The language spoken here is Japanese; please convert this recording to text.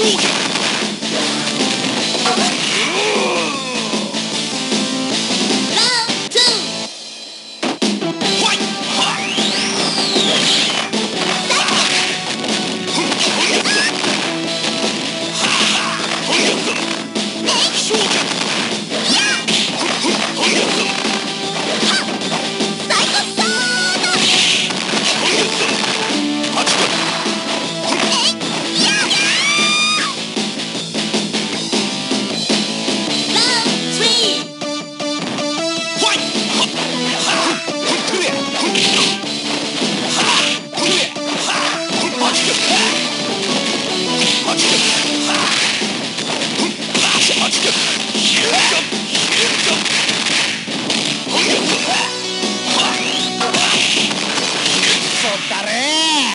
Shoot! だれ